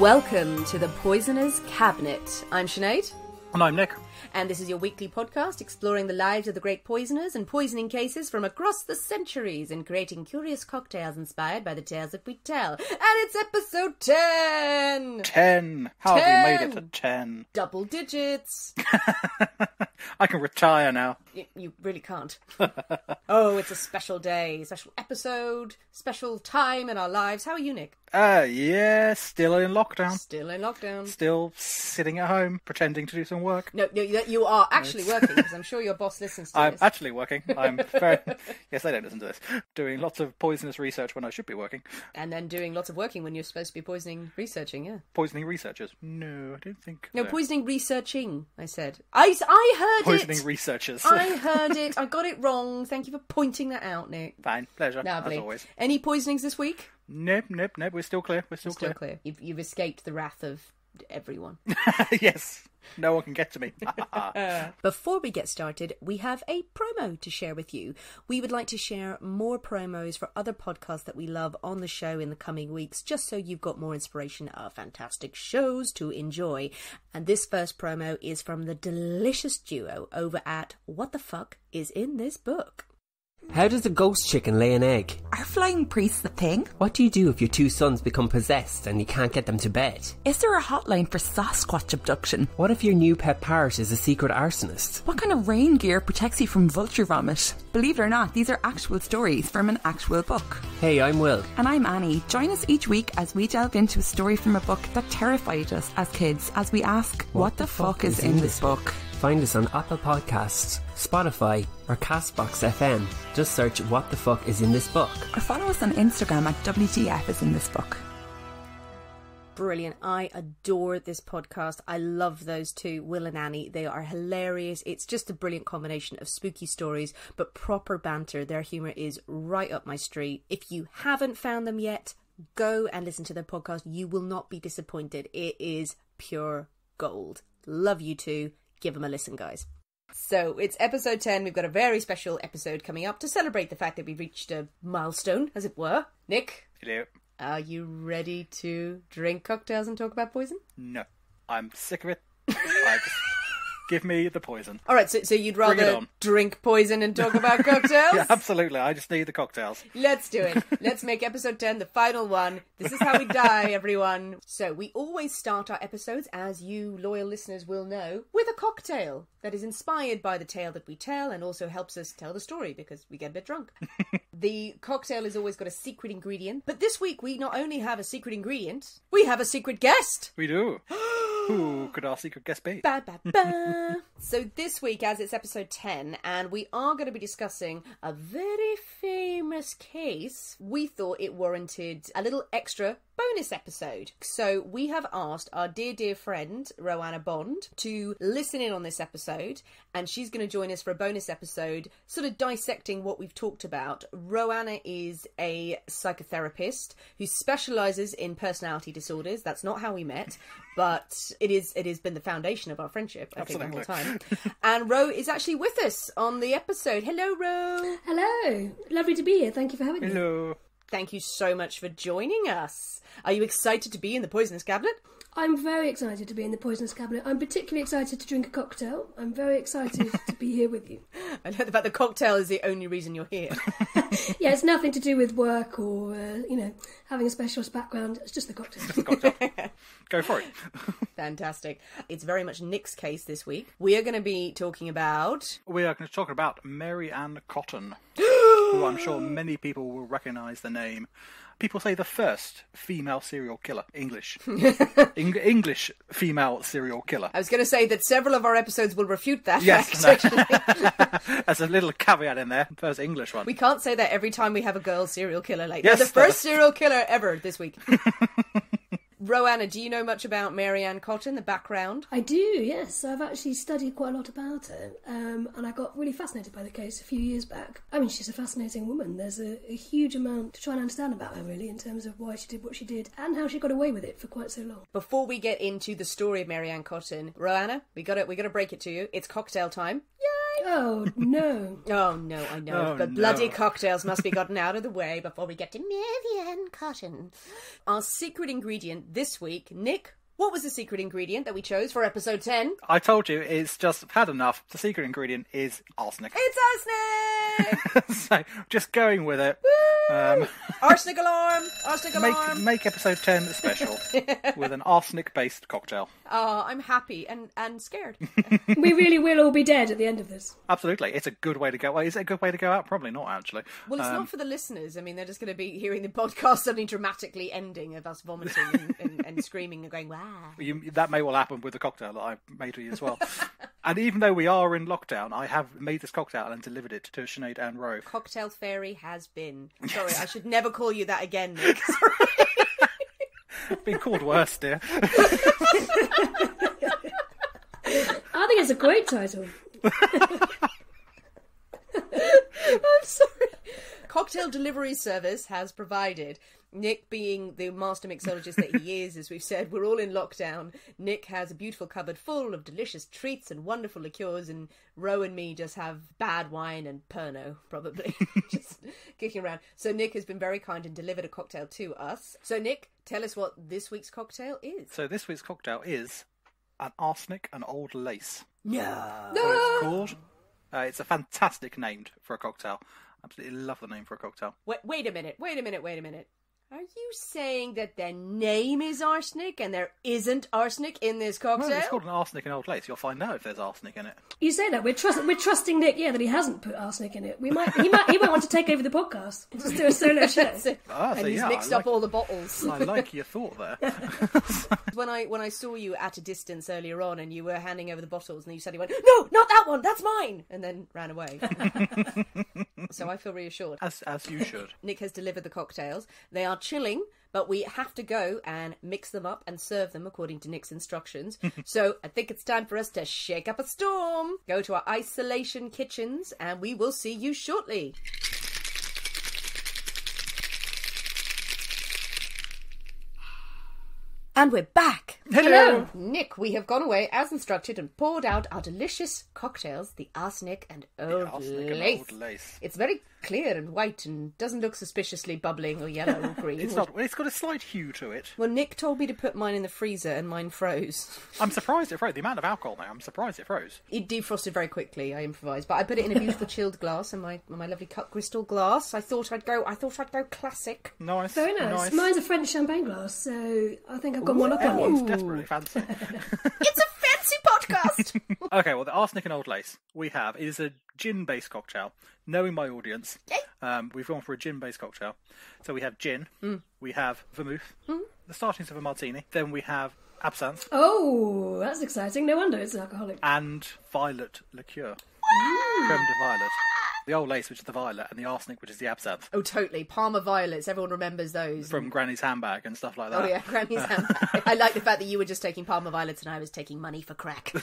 Welcome to the Poisoner's Cabinet. I'm Sinead, And I'm Nick. And this is your weekly podcast exploring the lives of the great poisoners and poisoning cases from across the centuries and creating curious cocktails inspired by the tales that we tell. And it's episode 10! Ten. How have we made it to Ten. ten? Double digits. I can retire now. You, you really can't. oh, it's a special day, special episode, special time in our lives. How are you, Nick? Uh, yeah, still in lockdown. Still in lockdown. Still sitting at home, pretending to do some work. No, no, you- you are actually working because I'm sure your boss listens to this I'm this. actually working. I'm very. yes, they don't listen to this. Doing lots of poisonous research when I should be working. And then doing lots of working when you're supposed to be poisoning researching, yeah. Poisoning researchers. No, I don't think. No, poisoning researching, I said. I, I heard it. poisoning it! researchers. I heard it. I got it wrong. Thank you for pointing that out, Nick. Fine, pleasure. Lovely. As always. Any poisonings this week? Nope, nope, nope. We're still clear. We're still, Still clear. clear. You've, you've escaped the wrath of everyone. yes. No one can get to me. Before we get started, we have a promo to share with you. We would like to share more promos for other podcasts that we love on the show in the coming weeks, just so you've got more inspiration of fantastic shows to enjoy. And this first promo is from the delicious duo over at What the Fuck is in This Book? How does a ghost chicken lay an egg? Are flying priests the thing? What do you do if your two sons become possessed and you can't get them to bed? Is there a hotline for Sasquatch abduction? What if your new pet parrot is a secret arsonist? What kind of rain gear protects you from vulture vomit? Believe it or not, these are actual stories from an actual book. Hey, I'm Will. And I'm Annie. Join us each week as we delve into a story from a book that terrified us as kids as we ask, What, the, fuck, is in this book? Find us on Apple Podcasts, Spotify, or Castbox FM. Just search What the Fuck is in this book. Or follow us on Instagram at WTF is in this book. Brilliant. I adore this podcast. I love those two, Will and Annie. They are hilarious. It's just a brilliant combination of spooky stories, but proper banter. Their humour is right up my street. If you haven't found them yet, go and listen to their podcast. You will not be disappointed. It is pure gold. Love you two. Give them a listen, guys. So it's episode 10. We've got a very special episode coming up to celebrate the fact that we've reached a milestone, as it were. Nick, Hello. are you ready to drink cocktails and talk about poison? No. I'm sick of it. Give me the poison. All right, so, so you'd rather drink poison and talk about cocktails? Yeah, absolutely. I just need the cocktails. Let's do it. Let's make episode 10 the final one. This is how we die, everyone. So, we always start our episodes, as you loyal listeners will know, with a cocktail that is inspired by the tale that we tell and also helps us tell the story because we get a bit drunk. the cocktail has always got a secret ingredient, but this week we not only have a secret ingredient, we have a secret guest. We do. Who could our secret guest be? Ba, ba, ba. So this week, as it's episode 10, and we are going to be discussing a very famous case, we thought it warranted a little extra bonus episode. So we have asked our dear, dear friend, Roanna Bond, to listen in on this episode, and she's going to join us for a bonus episode, sort of dissecting what we've talked about. Roanna is a psychotherapist who specializes in personality disorders. That's not how we met, but it is it has been the foundation of our friendship, I think, the whole time. and Ro is actually with us on the episode. Hello, Ro. Hello, lovely to be here. Thank you for having me. Hello. Thank you so much for joining us. Are you excited to be in the Poisoner's Cabinet? I'm very excited to be in the Poisoner's Cabinet. I'm particularly excited to drink a cocktail. I'm very excited to be here with you. I know that the cocktail is the only reason you're here. Yeah, it's nothing to do with work or, uh, you know, having a specialist background. It's just the cocktail. Cocktail. Go for it. Fantastic. It's very much Nick's case this week. We are going to be talking about We are going to talk about Mary Ann Cotton, who I'm sure many people will recognise the name. People say the first female serial killer. English. Eng- English female serial killer. I was going to say that several of our episodes will refute that Yes, fact, no. There's a little caveat in there. First English one. We can't say that every time we have a girl serial killer. Like, Yes, the first serial killer ever this week. Roanna, do you know much about Mary Ann Cotton, the background? I do, yes. I've actually studied quite a lot about her, um, and I got really fascinated by the case a few years back. I mean, she's a fascinating woman. There's a, a huge amount to try and understand about her, really, in terms of why she did what she did and how she got away with it for quite so long. Before we get into the story of Mary Ann Cotton, Roanna, we got to we got to break it to you. It's cocktail time. Oh no. Oh no, I know. Oh, but bloody cocktails must be gotten out of the way before we get to Mary Ann Cotton. Our secret ingredient this week, Nick. What was the secret ingredient that we chose for episode ten? I told you, it's just had enough. The secret ingredient is arsenic. It's arsenic. so, just going with it. Um, arsenic alarm. Arsenic make alarm. make episode 10 special with an arsenic based cocktail. Oh, I'm happy and and scared. we really will all be dead at the end of this. Absolutely. It's a good way to go. Well, is it a good way to go out? Probably not, actually. Well, it's Um, not for the listeners. I mean, they're just going to be hearing the podcast suddenly dramatically ending of us vomiting and, and, and screaming and going, wow. Ah. You, that may well happen with the cocktail that I made for you as well. and even though we are in lockdown, I have made this cocktail and delivered it to Sinead and Ro. Cocktail fairy has been. Sorry, I should never call you that again, Nick. Been called worse, dear. I think it's a great title. I'm sorry. Cocktail delivery service has provided. Nick, being the master mixologist that he is, as we've said, we're all in lockdown. Nick has a beautiful cupboard full of delicious treats and wonderful liqueurs, and Ro and me just have bad wine and Pernod, probably, just kicking around. So Nick has been very kind and delivered a cocktail to us. So Nick, tell us what this week's cocktail is. So this week's cocktail is an arsenic and old lace. No. It's called. Uh, it's a fantastic name for a cocktail. Absolutely love the name for a cocktail. Wait, wait a minute. Wait a minute. Wait a minute. Are you saying that their name is arsenic and there isn't arsenic in this No, cocktail? it's called an arsenic and old lace. You'll find out if there's arsenic in it. You say that we're trust- we're trusting Nick, yeah, that he hasn't put arsenic in it. We might he might he might want to take over the podcast. Just do a solo show. Ah, so and he's yeah, I mixed like- up all the bottles. I like your thought there. when I when I saw you at a distance earlier on and you were handing over the bottles and you suddenly went, "No, not that one. That's mine," and then ran away. so I feel reassured. As as you should. Nick has delivered the cocktails. They are chilling, but we have to go and mix them up and serve them according to Nick's instructions. so I think it's time for us to shake up a storm. Go to our isolation kitchens, and we will see you shortly. And we're back. Hello. Nick, we have gone away as instructed and poured out our delicious cocktails, the arsenic and old arsenic and old lace. It's very clear and white and doesn't look suspiciously bubbling or yellow or green. It's not. It's got a slight hue to it. Well, Nick told me to put mine in the freezer and mine froze. I'm surprised it froze. The amount of alcohol now. I'm surprised it froze. It defrosted very quickly. I improvised, but I put it in a beautiful chilled glass in my my lovely cut crystal glass. I thought I'd go. I thought I'd go classic. Nice. Very nice. nice. Mine's a French champagne glass, so I think I've got one up on Everyone's you. desperately fancy. It's a fancy podcast. okay, well, the arsenic and old lace we have is a gin-based cocktail. Knowing my audience, um, we've gone for a gin-based cocktail. So we have gin, we have vermouth, the startings of a martini, then we have absinthe Oh, that's exciting. No wonder it's an alcoholic. and violet liqueur, creme de violet. The old lace, which is the violet, and the arsenic, which is the absinthe. oh, totally. Parma violets. Everyone remembers those. From Granny's handbag and stuff like that. Oh yeah, Granny's handbag. I like the fact that you were just taking Parma violets and I was taking money for crack.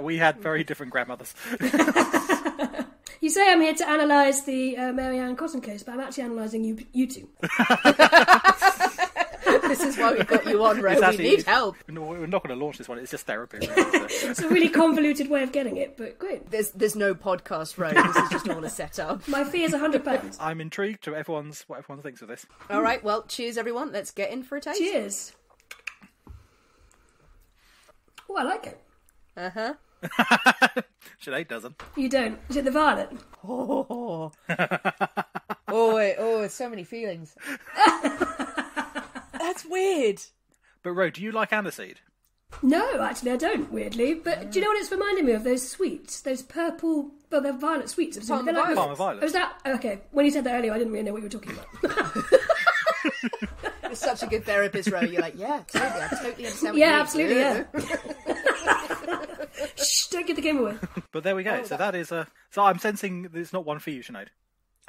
We had very different grandmothers. You say I'm here to analyse the uh, Mary Ann Cotton case, but I'm actually analysing you, you two. This is why we've got you on, Ro. It's We need help. No, We're not going to launch this one. It's just therapy. Really, so. It's a really convoluted way of getting it, but great. There's there's no podcast, Ro. This is just all a setup. My fee is hundred pounds. I'm intrigued to everyone's what everyone thinks of this. All right, well, cheers, everyone. Let's get in for a taste. Cheers. Oh, I like it. Uh huh. Sinead doesn't. You don't. Is it the violet? Oh, oh, wait, oh, so many feelings. That's weird. But Ro, do you like aniseed? No, actually, I don't. Weirdly, but do you know what it's reminding me of? Those sweets, those purple, well, they're violet sweets. or something. Parma They're like- Parma violet. Oh, is that okay? When you said that earlier, I didn't really know what you were talking about. You're such a good therapist, Ro. You're like, yeah, totally. I totally understand. What yeah, you mean. absolutely. Yeah. Shh! Don't give the game away. But there we go. Oh, so that is a. So I'm sensing that it's not one for you, Sinead.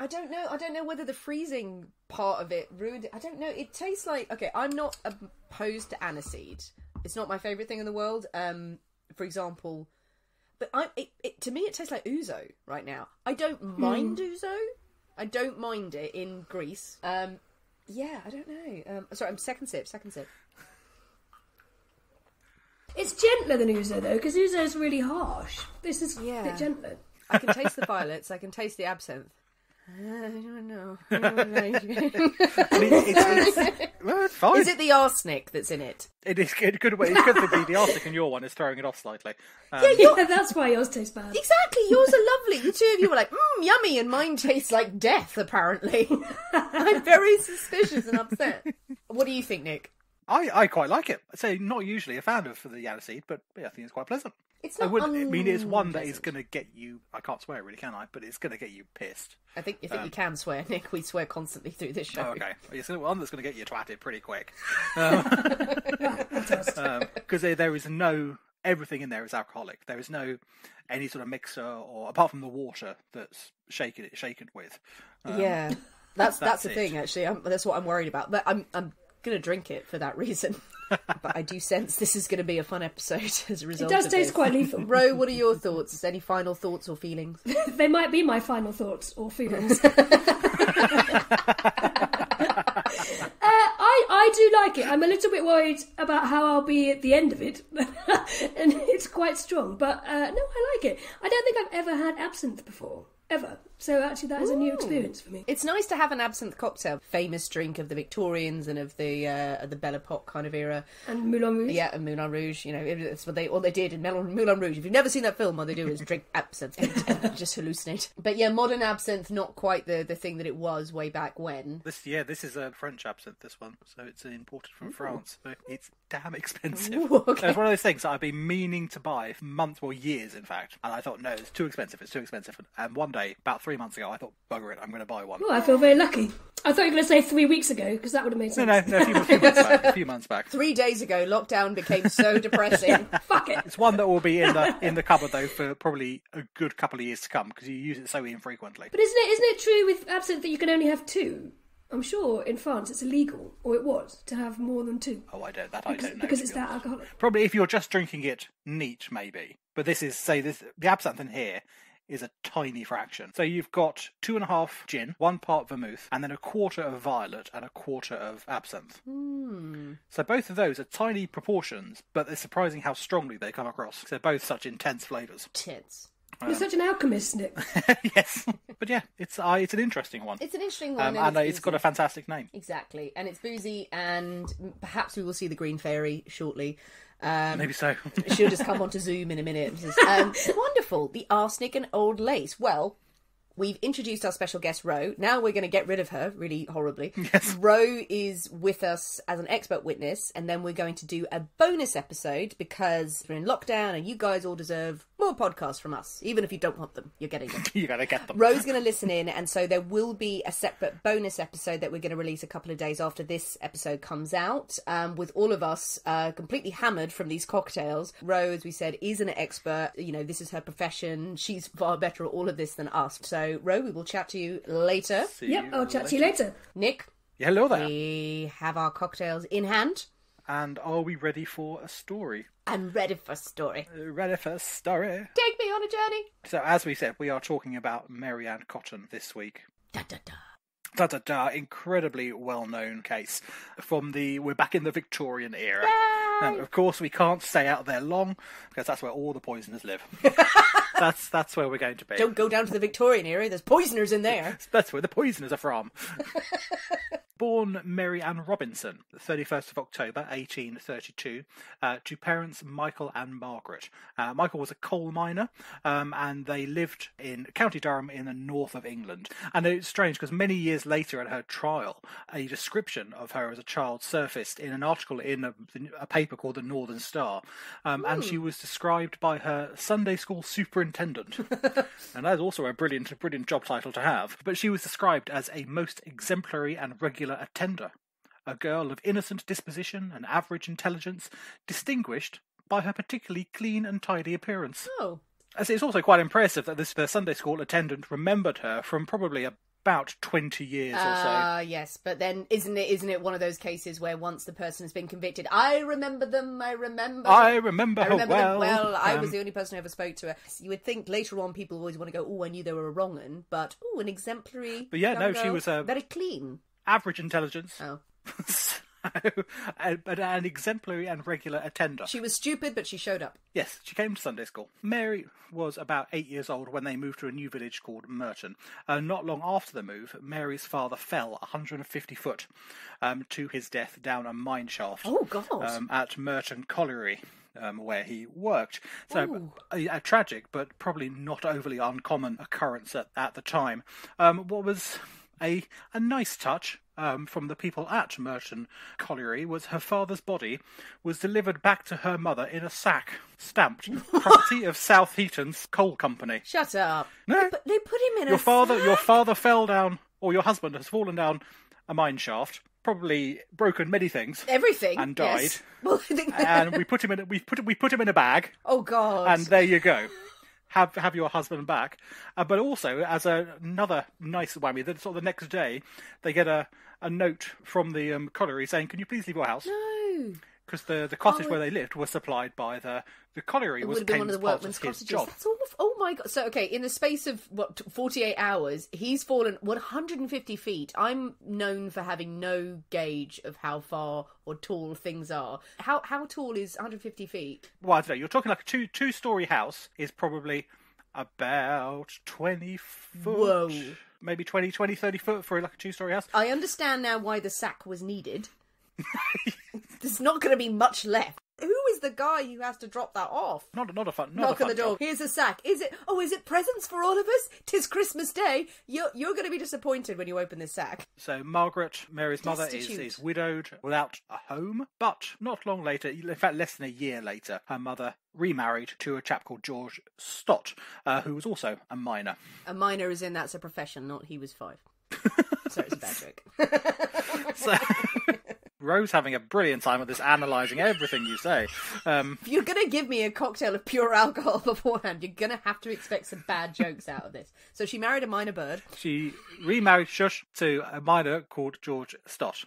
I don't know. I don't know whether the freezing part of it ruined it. I don't know. It tastes like okay. I'm not opposed to aniseed. It's not my favorite thing in the world. Um, for example, but I it, it to me it tastes like ouzo right now. I don't mind ouzo. I don't mind it in Greece. Um, yeah, I don't know. Um, sorry, I'm second sip. Second sip. It's gentler than ouzo though, because ouzo is really harsh. This is a Yeah. bit gentler. I can taste the violets. I can taste the absinthe. I don't know. I don't know. It's, it's, well, it's fine. Is it the arsenic that's in it? It is it could it could be the arsenic in your one is throwing it off slightly. Um, Yeah, that's why yours tastes bad. Exactly. Yours are lovely. The two of you were like, mmm, yummy, and mine tastes like death. Apparently, I'm very suspicious and upset. What do you think, Nick? I, I quite like it. I'd say not usually a fan of the aniseed, but yeah, I think it's quite pleasant. It's I not. would. I mean, it's one that is going to get you. I can't swear really, can I? But it's going to get you pissed. I think. I think you um, can swear, Nick. We swear constantly through this show. Oh, okay, it's one that's going to get you twatted pretty quick. Um, because um, there, there is no everything in there is alcoholic. There is no any sort of mixer or apart from the water that's shaken it shaken with. yeah, that's that's, that's the it. thing. Actually, I'm, that's what I'm worried about. But I'm I'm gonna drink it for that reason. but I do sense this is going to be a fun episode as a result. it does taste this. quite lethal. Ro, what are your thoughts? Any final thoughts or feelings? they might be my final thoughts or feelings. Uh, I I do like it. I'm a little bit worried about how I'll be at the end of it, and it's quite strong. But uh, no, I like it. I don't think I've ever had absinthe before, ever. So actually, that is a new experience for me. It's nice to have an absinthe cocktail, famous drink of the Victorians and of the uh, the Belle Epoque kind of era. And Moulin Rouge. Yeah, and Moulin Rouge. You know, it- it's what they what they did in Moulin, Moulin Rouge. If you've never seen that film, all they do is drink absinthe and, and just hallucinate. But yeah, modern absinthe, not quite the the thing that it was way back when. This yeah, this is a French absinthe. This one, so it's imported from France. So it's damn expensive. Ooh, okay. It's one of those things that I've been meaning to buy for months or years, in fact. And I thought, no, it's too expensive. It's too expensive. And one day, about three months ago, I thought, bugger it, I'm going to buy one. Oh, I feel very lucky. I thought you were going to say three weeks ago because that would have made sense. no, no, a few, a few months back. A few months back. Three days ago, lockdown became so depressing. Fuck it. It's one that will be in the in the cupboard though for probably a good couple of years to come because you use it so infrequently. But isn't it isn't it true with absinthe that you can only have two? I'm sure in France it's illegal, or it was, to have more than two. Oh, I don't. That I Because, don't know. because it's be that honest. alcoholic. Probably if you're just drinking it neat, maybe. But this is say this the absinthe in here is a tiny fraction. So you've got two and a half gin, one part vermouth, and then a quarter of violet and a quarter of absinthe. So both of those are tiny proportions, but it's surprising how strongly they come across. They're both such intense flavours. Tits. You're such an alchemist, Nick. yes, but yeah, it's uh, it's an interesting one, It's an interesting one, um, and and uh, it's it's got a fantastic name. exactly, and it's boozy, and perhaps we will see the Green Fairy shortly. Um, Maybe so. She'll just come onto Zoom in a minute. Um, wonderful. The arsenic and old lace. Well, we've introduced our special guest, Ro. Now we're going to get rid of her really horribly. Yes. Ro is with us as an expert witness, and then we're going to do a bonus episode because we're in lockdown and you guys all deserve more podcasts from us. Even if you don't want them, you're getting them. you gotta get them. Ro's going to listen in, and so there will be a separate bonus episode that we're going to release a couple of days after this episode comes out, um, with all of us uh, completely hammered from these cocktails. Ro, as we said, is an expert. You know, this is her profession. She's far better at all of this than us. So, Ro, we will chat to you later. See yep, I'll chat to you later. Nick, Yeah, hello there. we have our cocktails in hand And are we ready for a story? I'm ready for a story. Uh, Ready for a story? Take me on a journey. So, as we said, we are talking about Mary Ann Cotton this week. Da, da, da. Da da da! Incredibly well-known case from the. We're back in the Victorian era, and of course we can't stay out there long because that's where all the poisoners live. that's that's where we're going to be. Don't go down to the Victorian era. There's poisoners in there. That's where the poisoners are from. Born Mary Ann Robinson, the 31st of October 1832, uh, to parents Michael and Margaret. Uh, Michael was a coal miner, um, and they lived in County Durham in the north of England. And it's strange because many years later at her trial, a description of her as a child surfaced in an article in a, a paper called the Northern Star, um, and she was described by her Sunday school superintendent. and that's also a brilliant, brilliant job title to have. But she was described as a most exemplary and regular attender, a girl of innocent disposition and average intelligence, distinguished by her particularly clean and tidy appearance. Oh. As It's also quite impressive that this the Sunday school attendant remembered her from probably about twenty years or so. Ah, yes, but then isn't it isn't it one of those cases where once the person has been convicted, I remember them, I remember I remember I her remember well. well. I Um, was the only person who ever spoke to her. You would think later on people always want to go, oh, I knew they were a wrong un, but oh, an exemplary. But yeah, no, she girl, was, uh, very clean. average intelligence. Oh, but an exemplary and regular attender. She was stupid, but she showed up. Yes, she came to Sunday school. Mary was about eight years old when they moved to a new village called Murton. Uh, not long after the move, Mary's father fell 150 foot um, to his death down a mine shaft Oh, God. um, at Murton Colliery. Um, where he worked. So, a, a tragic but probably not overly uncommon occurrence at, at the time. Um, what was a, a nice touch um, from the people at Murton Colliery was her father's body was delivered back to her mother in a sack, stamped property of South Hetton's coal company. Shut up. No. They put, they put him in Your a father, your father fell down, or your husband has fallen down a mine shaft, probably broken many things, Everything. and yes. died. Well, I think and we put him in. We put we put him in a bag, oh, God. and there you go. Have have your husband back, uh, but also as a, another nice whammy. That sort of the next day, they get a, a note from the um, colliery saying, "Can you please leave your house?" no. Because the, the cottage Oh, where they lived was supplied by the the colliery It was would have been one of the workmen's of cottages. job. That's all. Oh my god! So okay, in the space of what forty-eight hours, he's fallen 150 feet. I'm known for having no gauge of how far or tall things are. How how tall is 150 feet? Well, I don't know. You're talking like a two two story house is probably about twenty foot. Whoa. Maybe 20, 20, 30 foot for like a two story house. I understand now why the sack was needed. There's not going to be much left. Who is the guy who has to drop that off? Not not a fun. Not Knock a on the door. job. Here's a sack. Is it? Oh, is it presents for all of us? Tis Christmas Day. You're you're going to be disappointed when you open this sack. So Margaret, Mary's mother, is, is widowed, without a home. But not long later, in fact, less than a year later, her mother remarried to a chap called George Stott, uh, who was also a miner. A miner is in that's a profession, not he was five. Sorry, it's a bad joke. So Ro's having a brilliant time with this, analysing everything you say. Um, If you're going to give me a cocktail of pure alcohol beforehand, you're going to have to expect some bad jokes out of this. So she married a minor bird. she remarried Shush to a miner called George Stott.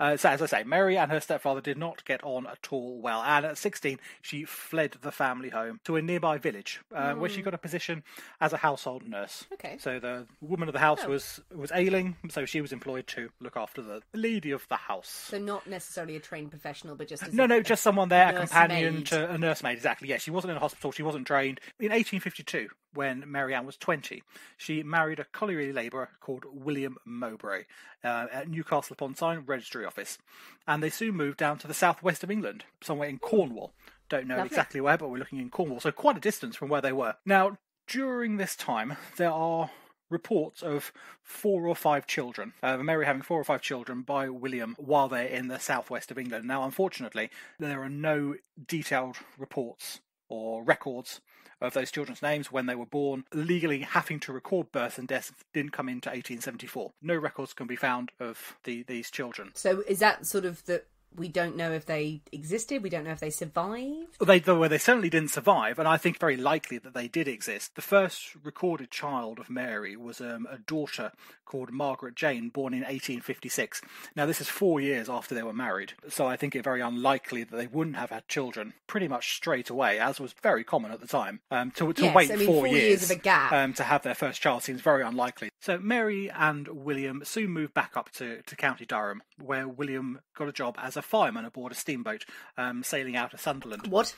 Uh, so, as I say, Mary and her stepfather did not get on at all well, and at 16, she fled the family home to a nearby village, uh, where she got a position as a household nurse. Okay. So the woman of the house Oh. was was ailing, so she was employed to look after the lady of the house. So not necessarily a trained professional, but just as No, no, just someone there, a companion nursemaid. to a nursemaid. Exactly. Yes, she wasn't in a hospital. She wasn't trained. In 1852, when Mary Ann was 20, she married a colliery labourer called William Mowbray uh, at Newcastle upon Tyne Registry Office, and they soon moved down to the southwest of England, somewhere in Cornwall. Don't know Lovely. exactly where, but we're looking in Cornwall, so quite a distance from where they were. Now, during this time, there are reports of four or five children, uh, Mary having four or five children by William while they're in the southwest of England. Now, unfortunately, there are no detailed reports or records of those children's names when they were born. Legally having to record birth and death didn't come into 1874. No records can be found of the, these children. So is that sort of the we don't know if they existed, we don't know if they survived? They, well, they certainly didn't survive, and I think very likely that they did exist. The first recorded child of Mary was um, a daughter called Margaret Jane, born in 1856. Now, this is four years after they were married, so I think it very unlikely that they wouldn't have had children pretty much straight away, as was very common at the time. Um, to to Yes, wait I mean, four, four years of a gap. um, to have their first child seems very unlikely. So Mary and William soon moved back up to, to County Durham, where William got a job as a fireman aboard a steamboat um, sailing out of Sunderland. What?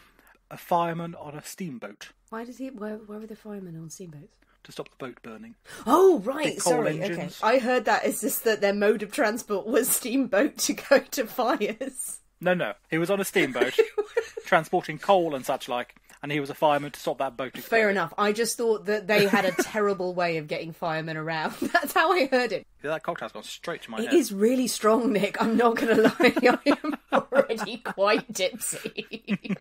A fireman on a steamboat Why does he? Why, were the firemen on steamboats? to stop the boat burning. Oh right, Big coal sorry. engines. Okay, I heard that as just that their mode of transport was steamboat to go to fires. No, no, he was on a steamboat transporting coal and such like, and he was a fireman to stop that boat. Fair enough. I just thought that they had a terrible way of getting firemen around. That's how I heard it. Yeah, that cocktail's gone straight to my It head. is really strong, Nick. I'm not going to lie. I am already quite tipsy.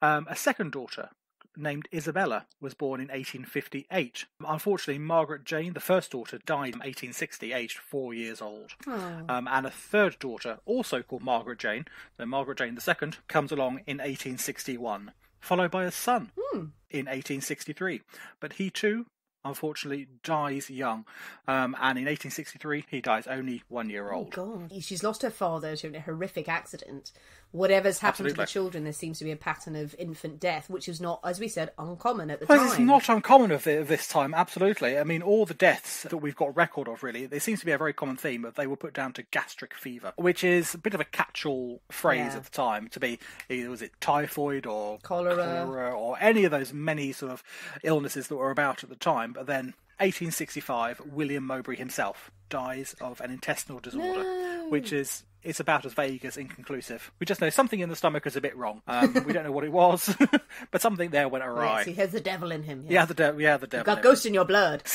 Um, a second daughter named Isabella was born in 1858. Unfortunately, Margaret Jane, the first daughter, died in 1860, aged four years old. Um, and a third daughter, also called Margaret Jane, so Margaret Jane II, comes along in 1861, followed by a son in 1863. But he too, unfortunately, dies young. Um, and in 1863, he dies only one year old. God, she's lost her father to a horrific accident, whatever's happened to the children, there seems to be a pattern of infant death, which is not, as we said, uncommon at the Well, time. it's not uncommon of this time, absolutely. I mean, all the deaths that we've got record of, really, there seems to be a very common theme that they were put down to gastric fever, which is a bit of a catch-all phrase Yeah. at the time to be, either was it typhoid or Cholera. cholera or any of those many sort of illnesses that were about at the time. But then, 1865, William Mowbray himself dies of an intestinal disorder, which is it's about as vague as inconclusive. We just know something in the stomach is a bit wrong. Um, we don't know what it was, but something there went awry. Yes, he has the devil in him. Yes. Yeah, the de- yeah, the devil. Got in it. ghost in your blood.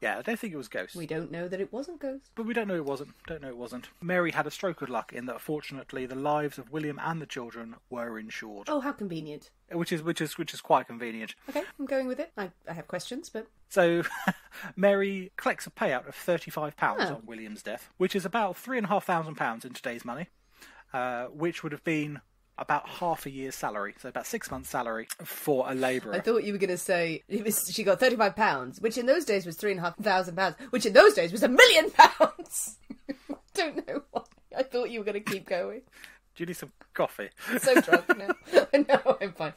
Yeah, I don't think it was ghost, we don't know that it wasn't ghost. but we don't know it wasn't. Don't know it wasn't. Mary had a stroke of luck in that, fortunately, the lives of William and the children were insured, Oh, how convenient. which is which is which is quite convenient. Okay, I'm going with it. I, I have questions, but So, Mary collects a payout of thirty-five pounds Oh. on William's death, which is about three and a half thousand pounds in today's money, uh, which would have been about half a year's salary, so about six months' salary for a labourer. I thought you were going to say it was, she got thirty-five pounds, which in those days was three and a half thousand pounds, which in those days was a million pounds. Don't know why. I thought you were going to keep going. Do you need some coffee? So drunk now. no, I'm fine.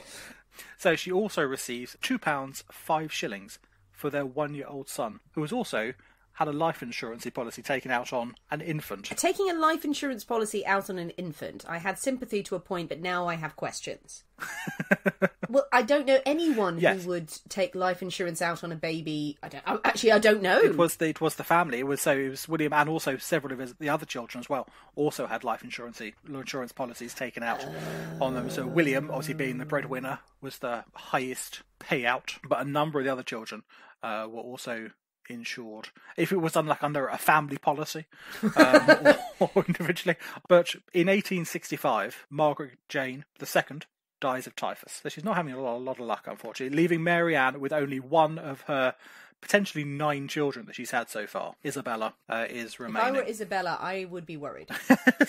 So she also receives two pounds five shillings for their one-year-old son, who has also had a life insurance policy taken out on an infant. Taking a life insurance policy out on an infant, I had sympathy to a point, but now I have questions. well, I don't know anyone Yes. who would take life insurance out on a baby. I don't. Actually, I don't know. It was the it was the family. It was so it was William and also several of his, the other children as well also had life insurance insurance policies taken out on them. So William, obviously being the breadwinner, was the highest payout, but a number of the other children uh, were also insured. If it was done like under a family policy um, or, or individually, but in 1865, Margaret Jane II dies of typhus. So she's not having a lot, a lot of luck, unfortunately, leaving Mary Ann with only one of her potentially nine children that she's had so far. Isabella uh, is if I were Isabella, I would be worried.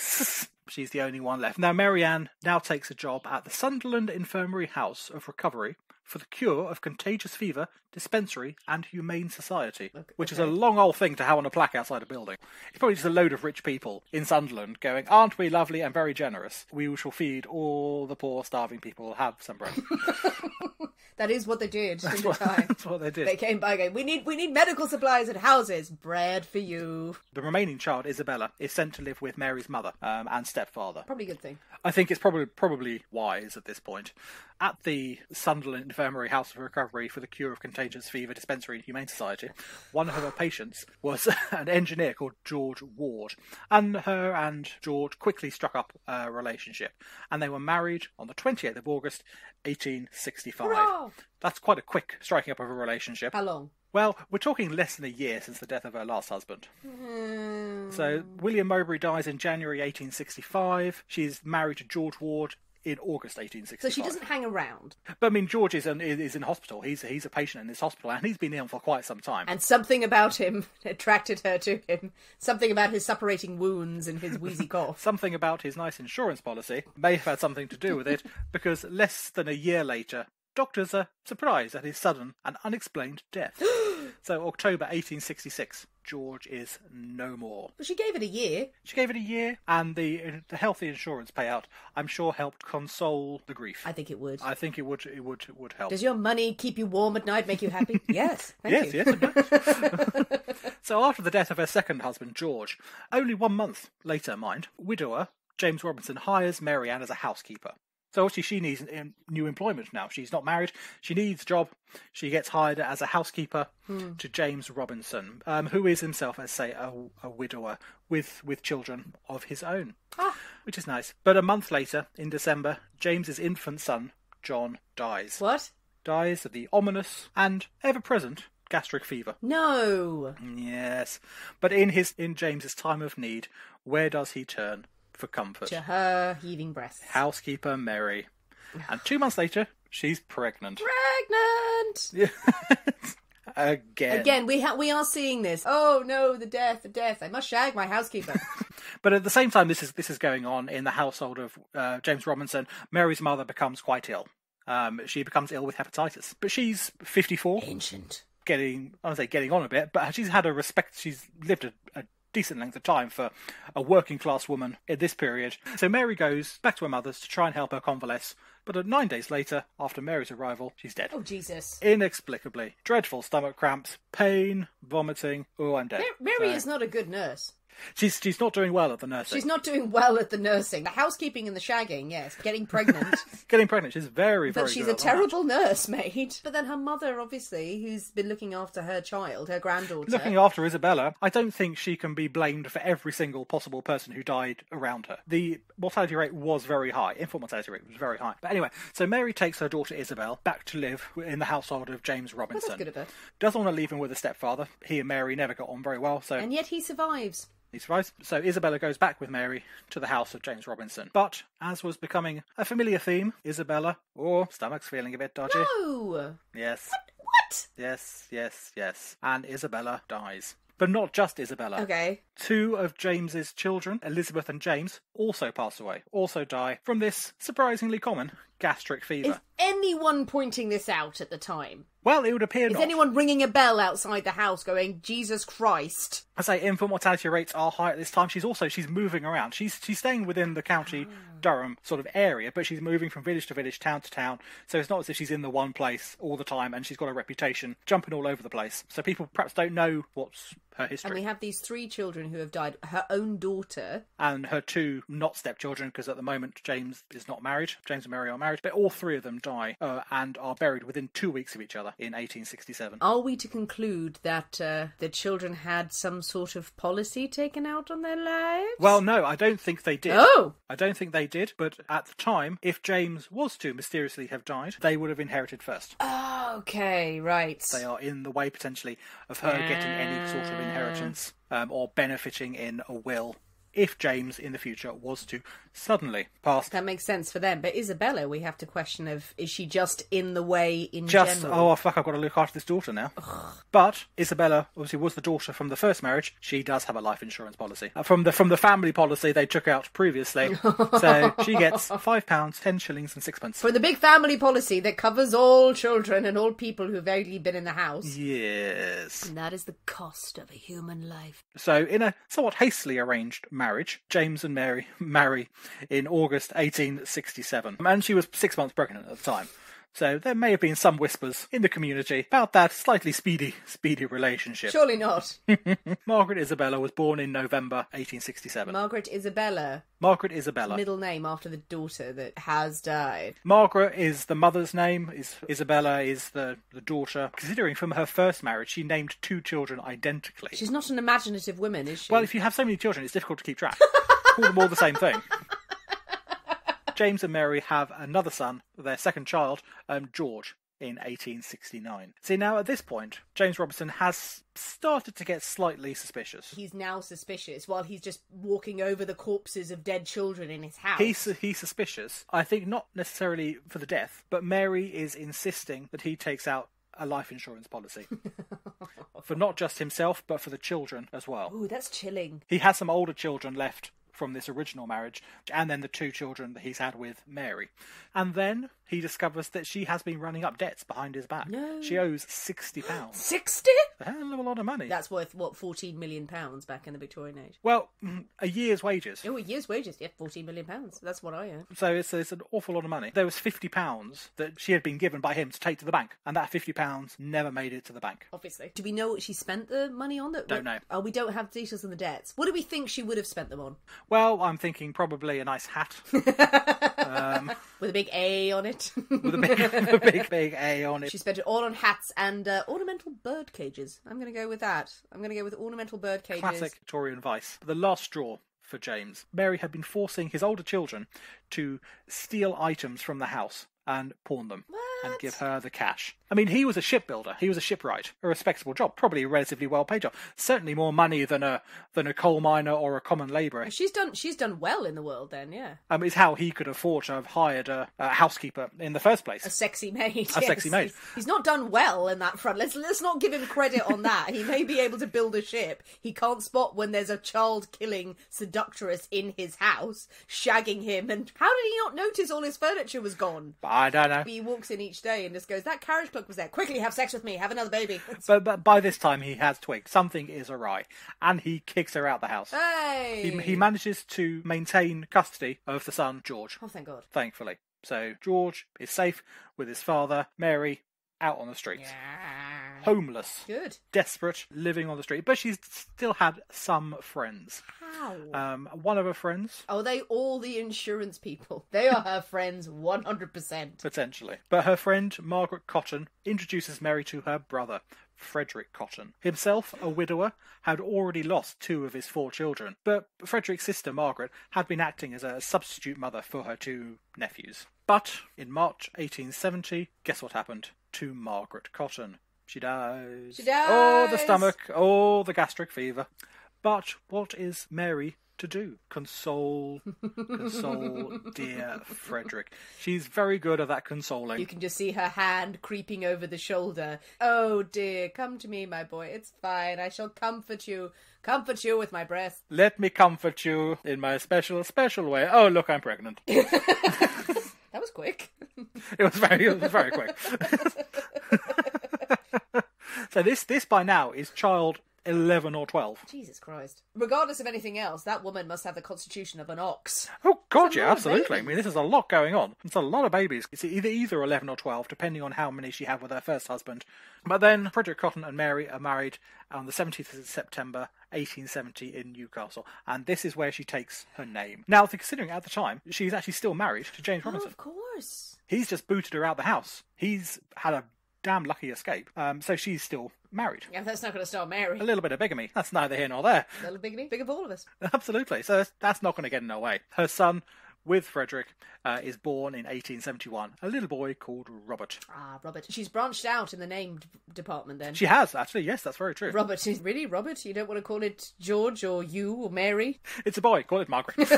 She's the only one left. Now, Mary Ann now takes a job at the Sunderland Infirmary House of Recovery for the cure of contagious fever, dispensary, and humane society, which is a long old thing to have on a plaque outside a building. It's probably just a load of rich people in Sunderland going, Aren't we lovely and very generous? We shall feed all the poor, starving people. Have some bread. That is what they did in the what- time. That's what they did. They came by going, we need we need medical supplies and houses. Bread for you. The remaining child, Isabella, is sent to live with Mary's mother um, and stepfather. Probably a good thing. I think it's probably probably wise at this point. At the Sunderland Infirmary House of Recovery for the Cure of Contagious Fever Dispensary and Humane Society, one of her patients was an engineer called George Ward, and her and George quickly struck up a relationship, and they were married on the 28th of August, 1865. Hurrah! That's quite a quick striking up of a relationship. How long? Well, we're talking less than a year since the death of her last husband. Hmm. So William Mowbray dies in January 1865. She's married to George Ward in August 1865. So she doesn't hang around. But I mean, George is in, is in hospital. He's he's a patient in this hospital, and he's been ill for quite some time. And something about him attracted her to him. Something about his suppurating wounds and his wheezy cough. Something about his nice insurance policy may have had something to do with it, because less than a year later, doctors are surprised at his sudden and unexplained death. so October 1866, George is no more. But she gave it a year. She gave it a year, and the the healthy insurance payout, I'm sure, helped console the grief. I think it would. I think it would it would it would help. Does your money keep you warm at night, make you happy? yes. Yes, you. yes. so after the death of her second husband, George, only one month later, mind, widower James Robinson hires Mary Ann as a housekeeper. So obviously she needs new employment now. She's not married. She needs a job. She gets hired as a housekeeper to James Robinson, um, who is himself, as say, a, a widower with with children of his own, which is nice. But a month later, in December, James's infant son John dies. What? Dies of the ominous and ever-present gastric fever. No. Yes, but in his in James's time of need, where does he turn for comfort? To her heaving breasts. Housekeeper Mary, and two months later, she's pregnant Pregnant. again. Again, we ha- we are seeing this. Oh no, the death, the death. I must shag my housekeeper. But at the same time, this is this is going on in the household of uh, James Robinson. Mary's mother becomes quite ill. Um, she becomes ill with hepatitis, but she's fifty-four. Ancient. getting I don't say getting on a bit, but she's had a respect. She's lived a, a decent length of time for a working class woman in this period. So Mary goes back to her mother's to try and help her convalesce. But nine days later, after Mary's arrival, she's dead. Oh, Jesus. Inexplicably. Dreadful stomach cramps, pain, vomiting. Oh, I'm dead. Mar- Mary So- is not a good nurse. She's, she's not doing well at the nursing. She's not doing well at the nursing. The housekeeping and the shagging, yes. Getting pregnant. Getting pregnant. She's very, very But she's a at that. terrible nursemaid. But then her mother, obviously, who's been looking after her child, her granddaughter. Looking after Isabella, I don't think she can be blamed for every single possible person who died around her. The mortality rate was very high. Infant mortality rate was very high. But anyway, so Mary takes her daughter Isabel back to live in the household of James Robinson. That's good of her. Doesn't want to leave him with a stepfather. He and Mary never got on very well, so and yet he survives. He survives. So Isabella goes back with Mary to the house of James Robinson. But as was becoming a familiar theme, Isabella, or stomach's feeling a bit dodgy. Oh! Yes, What? yes, yes, yes. And Isabella dies. But not just Isabella. Okay. Two of James's children, Elizabeth and James, also pass away, also die from this surprisingly common gastric fever. Is anyone pointing this out at the time? Well, it would appear Is not. anyone ringing a bell outside the house going, Jesus Christ? I say infant mortality rates are high at this time. She's also she's moving around. She's she's staying within the county Ah. Durham sort of area, but she's moving from village to village, town to town. So it's not as if she's in the one place all the time, and she's got a reputation jumping all over the place. So people perhaps don't know what's her history. And we have these three children who have died. Her own daughter. and her two not stepchildren, because at the moment James is not married. James and Mary are married, but all three of them die uh, and are buried within two weeks of each other in 1867. Are we to conclude that uh, the children had some sort of policy taken out on their lives? Well, no, I don't think they did. Oh! I don't think they did, but at the time, if James was to mysteriously have died, they would have inherited first. Oh, Okay, right. They are in the way potentially of her getting any sort of inheritance um, or benefiting in a will if James in the future was to suddenly pass That makes sense for them. But Isabella, we have to question of is she just in the way in just general? oh fuck i've got to look after this daughter now but isabella obviously was the daughter from the first marriage she does have a life insurance policy Uh, from the from the family policy they took out previously so she gets five pounds ten shillings and sixpence For the big family policy that covers all children and all people who've only been in the house. yes And that is the cost of a human life. so in a somewhat hastily arranged marriage james and mary marry in august 1867 and she was six months pregnant at the time so there may have been some whispers in the community about that slightly speedy, speedy relationship. Surely not. Margaret Isabella was born in November 1867. Margaret Isabella, Margaret Isabella. middle name after the daughter that has died. Margaret is the mother's name. Is Isabella is the, the daughter. Considering from her first marriage, she named two children identically. She's not an imaginative woman, is she? Well, if you have so many children, it's difficult to keep track. Call them all the same thing. James and Mary have another son, their second child, um, George, in 1869. See, now at this point, James Robertson has started to get slightly suspicious. he's now suspicious while he's just walking over the corpses of dead children in his house. He's he's suspicious. I think not necessarily for the death, but Mary is insisting that he takes out a life insurance policy for not just himself but for the children as well. Ooh, that's chilling. He has some older children left from this original marriage, and then the two children that he's had with Mary. And then he discovers that she has been running up debts behind his back. No. She owes sixty pounds. Sixty? A hell of a lot of money. That's worth what? Fourteen million pounds back in the Victorian age. Well, mm, a year's wages. Oh, a year's wages. Yeah, fourteen million pounds. That's what I earn. So it's, it's an awful lot of money. There was fifty pounds that she had been given by him to take to the bank, and that fifty pounds never made it to the bank. Obviously. Do we know what she spent the money on? That Don't know. Oh, we don't have details on the debts. What do we think she would have spent them on? Well, I'm thinking probably a nice hat With a big A on it. With a big, a big, big A on it. she spent it all on hats and uh, ornamental bird cages. I'm going to go with that. I'm going to go with ornamental bird cages. Classic Victorian vice. The last straw for James. Mary had been forcing his older children to steal items from the house and pawn them and give her the cash. I mean, he was a shipbuilder. He was a shipwright, a respectable job, probably a relatively well-paid job. Certainly more money than a than a coal miner or a common labourer. She's done. She's done well in the world. Then, yeah. Um, is how he could afford to have hired a, a housekeeper in the first place. A sexy maid. A sexy maid. He's, he's not done well in that front. Let's let's not give him credit on that. He may be able to build a ship. He can't spot when there's a child killing seductress in his house, shagging him. And how did he not notice all his furniture was gone? I don't know. He walks in each each day and just goes, "That carriage clock was there. Quickly, have sex with me. Have another baby." But, but by this time, he has twigged something is awry, and he kicks her out the house. hey. He, he manages to maintain custody of the son, George, oh, thank God. thankfully. So George is safe with his father, Mary, out on the streets. Homeless, Good. desperate, living on the street. But she's still had some friends. How? Um, one of her friends, Oh, they all the insurance people. They are her friends, one hundred percent. potentially. But her friend, Margaret Cotton, introduces Mary to her brother, Frederick Cotton. Himself, a widower, had already lost two of his four children, but Frederick's sister, Margaret, had been acting as a substitute mother for her two nephews. But in March 1870, guess what happened to Margaret Cotton? She dies. She dies. Oh, the stomach. Oh, the gastric fever. But what is Mary to do? Console, console dear Frederick. She's very good at that consoling. You can just see her hand creeping over the shoulder. Oh dear, come to me, my boy. It's fine. I shall comfort you. Comfort you with my breast. Let me comfort you in my special, special way. Oh, look, I'm pregnant. That was quick. it was very, it was very quick. So this, this by now is child eleven or twelve. Jesus Christ. Regardless of anything else, that woman must have the constitution of an ox. Oh God, yeah, absolutely. I mean, this is a lot going on. It's a lot of babies. It's either either eleven or twelve, depending on how many she had with her first husband. But then Frederick Cotton and Mary are married on the seventeenth of September, eighteen seventy, in Newcastle, and this is where she takes her name. Now, considering at the time she's actually still married to James Oh, Robinson, of course. he's just booted her out the house. He's had a damn lucky escape, um, so she's still married. Yeah, that's not going to stop Mary. A little bit of bigamy. That's neither here nor there. A little bigamy. Big of all of us. Absolutely. So that's- that's not going to get in her way. Her son, with Frederick, uh, is born in 1871. A little boy called Robert. Ah, Robert. She's branched out in the name d- department then. She has actually. Yes, that's very true. Robert is really Robert. You don't want to call it George or you or Mary. It's a boy. Call it Margaret.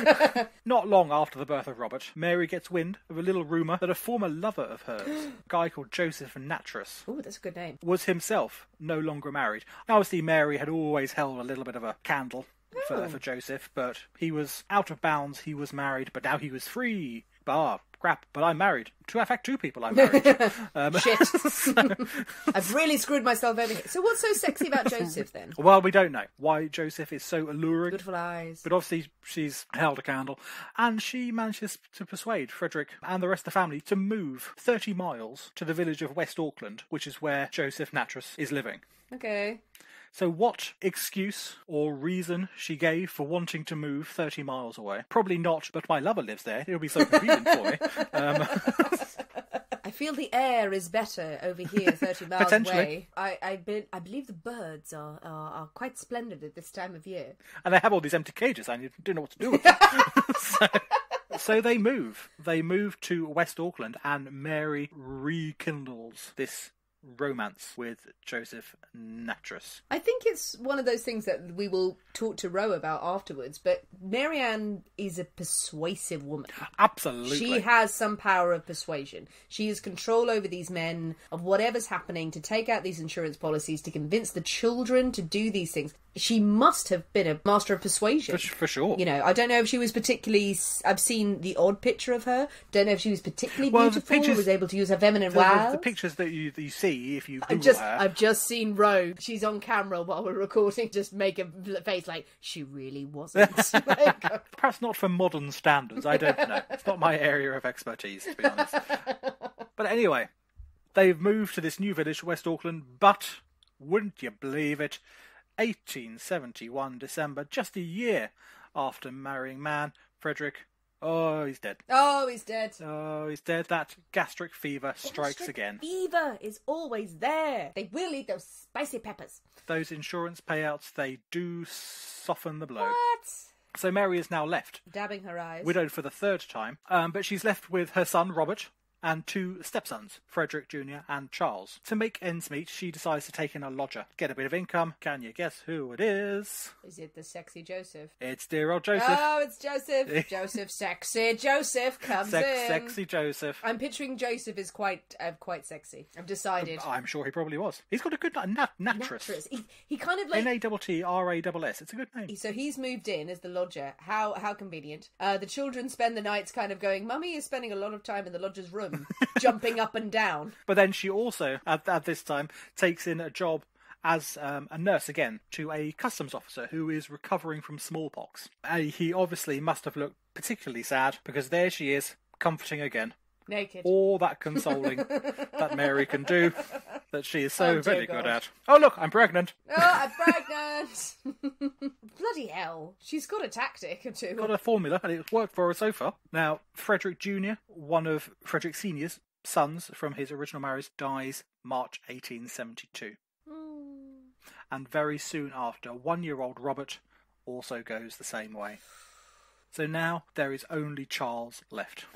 not long after the birth of Robert, Mary gets wind of a little rumour that a former lover of hers, a guy called Joseph Nattrass, Oh, that's a good name. was himself no longer married. Now, obviously, Mary had always held a little bit of a candle for, for Joseph, but he was out of bounds. He was married, but now he was free. Ah, crap, but I'm married. To in fact, two people I'm married. um, Shit. I've really screwed myself over here. So what's so sexy about Joseph then? well, we don't know why Joseph is so alluring. Beautiful eyes. But obviously, she's held a candle, and she manages to persuade Frederick and the rest of the family to move 30 miles to the village of West Auckland, which is where Joseph Nattrass is living. Okay. So, what excuse or reason she gave for wanting to move 30 miles away? Probably not, but my lover lives there. It'll be so convenient for me. Um, I feel the air is better over here, 30 miles away. I, I, be, I believe the birds are, are, are quite splendid at this time of year. and they have all these empty cages, and you don't know what to do with them. so, so they move. They move to West Auckland, and Mary rekindles this romance with Joseph Nattrass. I think it's one of those things that we will talk to Ro about afterwards, but Mary Ann is a persuasive woman. Absolutely. She has some power of persuasion. She has control over these men, of whatever's happening, to take out these insurance policies, to convince the children to do these things. She must have been a master of persuasion. for, for sure. You know, I don't know if she was particularly. I've seen the odd picture of her. Don't know if she was particularly Well, beautiful. pictures- was able to use her feminine the, the- the pictures that you, that you see if you Google I've just, her. I've just seen Ro. She's on camera while we're recording. Just make a face like she really wasn't. Perhaps not for modern standards. I don't know. It's not my area of expertise, to be honest. but anyway, they've moved to this new village, West Auckland. But wouldn't you believe it? 1871 December, just a year after marrying man Frederick. Oh, he's dead. oh, he's dead. Oh, he's dead. That gastric fever strikes Gastric again. Fever is always there. They will eat those spicy peppers. Those insurance payouts, they do soften the blow. What? So Mary is now left Dabbing her eyes. widowed for the third time, um, but she's left with her son Robert and two stepsons, Frederick Jr. and Charles. To make ends meet, she decides to take in a lodger, get a bit of income. Can you guess who it is? Is it the sexy Joseph? It's dear old Joseph. Oh, it's Joseph. Joseph, sexy Joseph comes Sex, in. sexy Joseph. I'm picturing Joseph is quite, uh, quite sexy. I've decided. I'm sure he probably was. He's got a good name, Nat- Nattrass. Nattrass. He, he kind of like N A T T R A S S. It's a good name. So he's moved in as the lodger. How how convenient. Uh, the children spend the nights kind of going, Mummy is spending a lot of time in the lodger's room. Jumping up and down. But then she also, at, at this time, takes in a job as um, a nurse again to a customs officer who is recovering from smallpox. Uh, he obviously must have looked particularly sad because there she is, comforting again. Naked. All that consoling that Mary can do, that she is so Oh, very God. good at. Oh, look, I'm pregnant. Oh, I'm pregnant! Bloody hell. She's got a tactic or two. Got a formula, and it's worked for her so far. Now, Frederick Jr., one of Frederick Sr.'s sons from his original marriage, dies March 1872. Hmm. And very soon after, one year old Robert also goes the same way. So now there is only Charles left.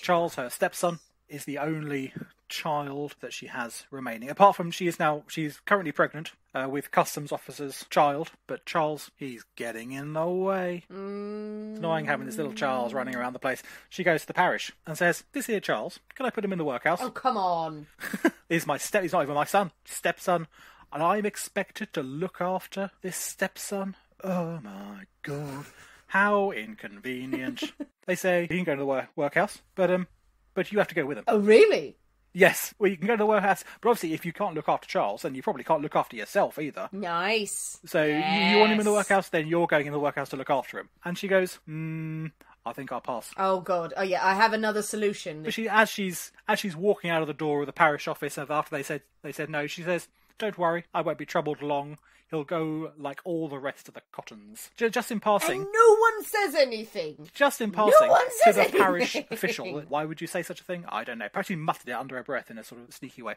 Charles, her stepson, is the only child that she has remaining. Apart from she is now she's currently pregnant uh, with customs officer's child, but Charles he's getting in the way. It's annoying having this little Charles running around the place. She goes to the parish and says, "This here Charles, can I put him in the workhouse? Oh, come on. He's my step. He's not even my son, stepson, and I'm expected to look after this stepson. Oh my god, how inconvenient! they say you can go to the wor- workhouse, but um, but you have to go with them. Oh, really? Yes, well you can go to the workhouse, but obviously if you can't look after Charles, then you probably can't look after yourself either. Nice. So you, you want him in the Yes. workhouse, then you're going in the workhouse to look after him. And she goes, hmm, I think I'll pass. Oh, God. Oh, yeah, I have another solution. But she, as she's as she's walking out of the door of the parish office, after they said they said no, she says, "Don't worry, I won't be troubled long. He'll go like all the rest of the Cottons." Ju- Just in passing, And no one says anything. just in passing one to says the parish official. Why would you say such a thing? I don't know. Perhaps she muttered it under her breath in a sort of sneaky way.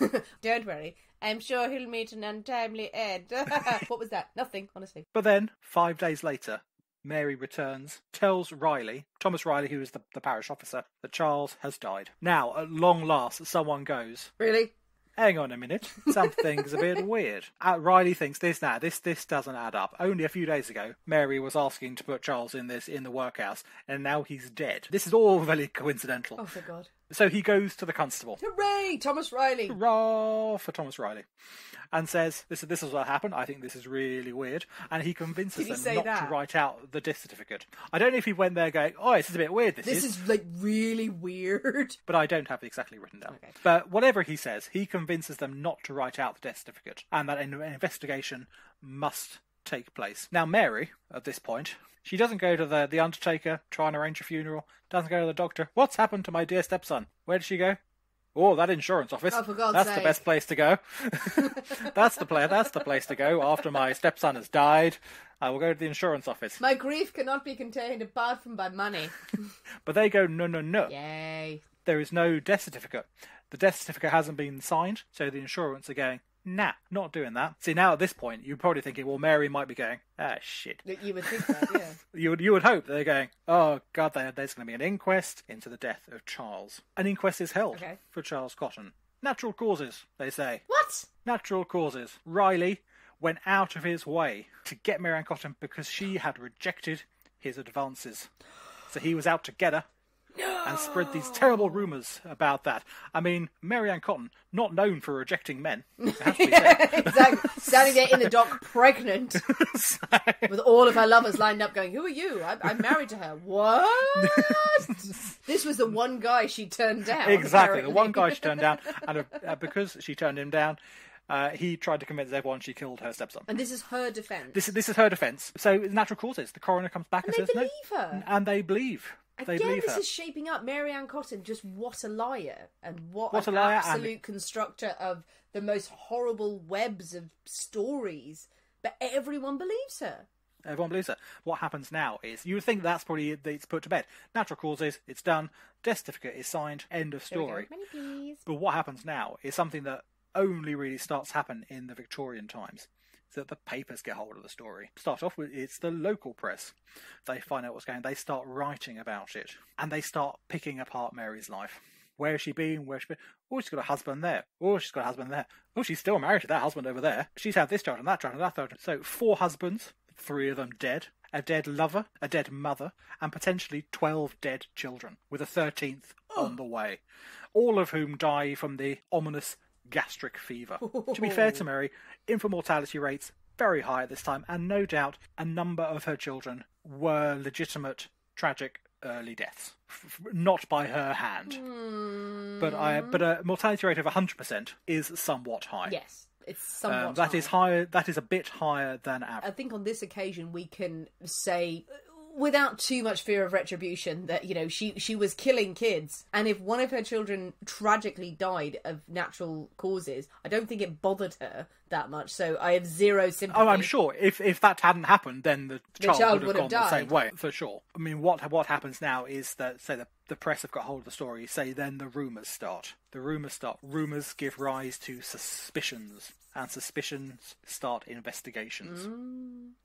Don't worry. I'm sure he'll meet an untimely end. what was that? Nothing, honestly. But then, five days later, Mary returns, tells Riley, Thomas Riley, who is the, the parish officer, that Charles has died. Now, at long last, someone goes, Really? Hang on a minute, something's a bit weird. Uh, Riley thinks this now, this this doesn't add up. Only a few days ago, Mary was asking to put Charles in this in the workhouse, and now he's dead. This is all very coincidental. Oh, for God. So he goes to the constable. Hooray! Thomas Riley. Hurrah for Thomas Riley. And says, this, is this is what happened. I think this is really weird. And he convinces Did he them say not that? to write out the death certificate. I don't know if he went there going, oh, this is a bit weird, this, This is, like, really weird. but I don't have it exactly written down. Okay. But whatever he says, he convinces them not to write out the death certificate and that an investigation must take place. Now, Mary, at this point, she doesn't go to the, the undertaker, try and arrange a funeral, doesn't go to the doctor. What's happened to my dear stepson? Where did she go? Oh, that insurance office. Oh, for God's that's sake. the best place to go. that's the place. That's the place to go after my stepson has died. I will go to the insurance office. My grief cannot be contained apart from by money. But they go, no, no, no. Yay. there is no death certificate. The death certificate hasn't been signed, so the insurance are going, nah, not doing that. See, now at this point, you're probably thinking, well, Mary might be going, ah, shit. You would think that, yeah. You would, you would hope they're going, oh, God, there, there's going to be an inquest into the death of Charles. An inquest is held Okay. for Charles Cotton. Natural causes, they say. What? Natural causes. Riley went out of his way to get Mary Ann Cotton because she had rejected his advances. So he was out to get her and spread these terrible rumours about that. I mean, Mary Ann Cotton, not known for rejecting men, it has to be said. exactly. Standing there in the dock, pregnant, with all of her lovers lined up, going, "Who are you? I'm, I'm married to her." What? this was the one guy she turned down. exactly. The one guy she turned down, and uh, uh, because she turned him down, uh, he tried to convince everyone she killed her stepson. And this is her defence. This, this is her defence. So, natural causes. The coroner comes back and, And they says, believe no. her. And they believe. Again, this her. is shaping up. Mary Ann Cotton, just what a liar, and what, What an a liar, and- absolute constructor of the most horrible webs of stories. But everyone believes her. Everyone believes her. What happens now is you would think hmm. that's probably it's put to bed. Natural causes, it's done. Death certificate is signed. End of There we go. story. Money. But what happens now is something that only really starts to happen in the Victorian times. That the papers get hold of the story. Start off with it's the local press. They find out what's going on. They start writing about it. And they start picking apart Mary's life. Where has she been? Where has she been? Oh, she's got a husband there. Oh, she's got a husband there. Oh, she's still married to that husband over there. She's had this child and that child and that child. So four husbands, three of them dead, a dead lover, a dead mother, and potentially 12 dead children, with a 13th on the way. All of whom die from the ominous gastric fever. to be fair to Mary, infant mortality rates very high at this time, and no doubt a number of her children were legitimate, tragic early deaths, F- not by her hand. Hmm. But I, but a mortality rate of 100% is somewhat high. Yes, it's somewhat. Um, that is high. higher. That is a bit higher than average. I think on this occasion we can say without too much fear of retribution that you know she she was killing kids. And if one of her children tragically died of natural causes i don't think it bothered her that much so i have zero sympathy Oh, I'm sure if if that hadn't happened, then the child, child would would have gone the same way for sure. I mean, what what happens now is that say the the press have got hold of the story. Say then the rumours start. The rumours start. Rumours give rise to suspicions, and suspicions start investigations.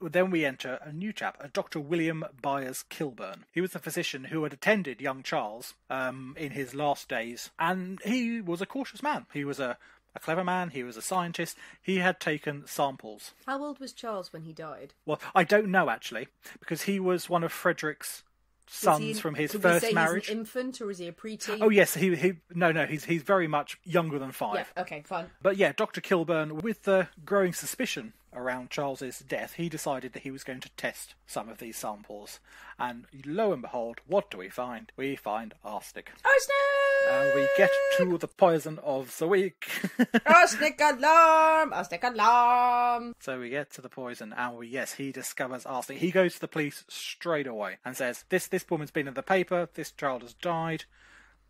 Then we enter a new chap, a Dr. William Byers Kilburn. He was a physician who had attended young Charles um, in his last days, and he was a cautious man. He was a a clever man, he was a scientist, he had taken samples how old was charles when he died well, I don't know actually, because he was one of Frederick's sons from his first marriage. infant or is he a preteen Oh yes, he he no no he's he's very much younger than yeah five. okay fine But yeah, Dr. Kilburn, with the growing suspicion around Charles's death, he decided that he was going to test some of these samples. And lo and behold, what do we find? We find arsenic. arsenic And we get to the poison of the week. arsenic alarm arsenic alarm So we get to the poison, and we yes, he discovers arsenic. He goes to the police straight away and says, "This this woman's been in the paper. This child has died.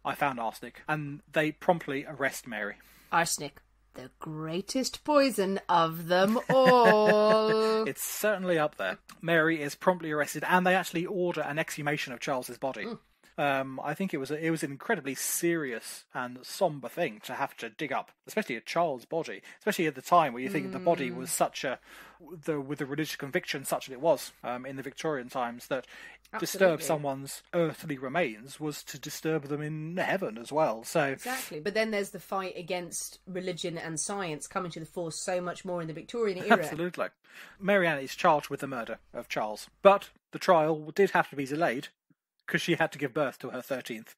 I found arsenic," and they promptly arrest Mary. arsenic the greatest poison of them all It's certainly up there. Mary is promptly arrested, and they actually order an exhumation of Charles's body. Hmm. Um, I think it was a, it was an incredibly serious and somber thing to have to dig up, especially a child's body, especially at the time where you think the body was such a the with the religious conviction such as it was um, in the Victorian times that disturb someone's earthly remains was to disturb them in heaven as well. So Exactly. But then there's the fight against religion and science coming to the fore so much more in the Victorian era. Absolutely. Mary Ann is charged with the murder of Charles, but the trial did have to be delayed because she had to give birth to her 13th.